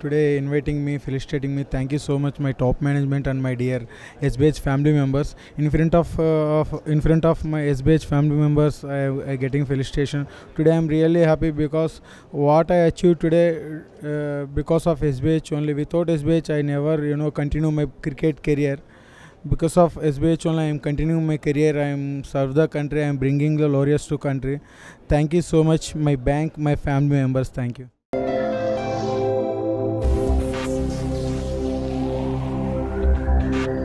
today inviting me, felicitating me. Thank you so much, my top management and my dear SBH family members. In front of, uh, of in front of my SBH family members, I, am getting felicitation. Today I'm really happy because what I achieved today uh, because of SBH only. Without SBH, I never you know continue my cricket career because of SBH only I am continuing my career I am serve the country I am bringing the laureates to country thank you so much my bank my family members thank you Bye.